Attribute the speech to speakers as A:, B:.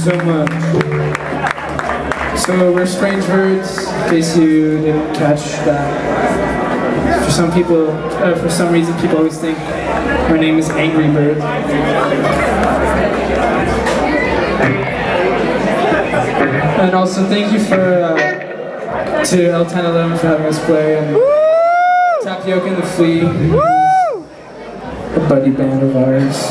A: so much. So we're Strange Birds, in case you didn't catch that. For some people, uh, for some reason, people always think my name is Angry Bird. And also thank you for uh, to El Ten Eleven for having us play and Tapioca and the Flea, a buddy band of ours.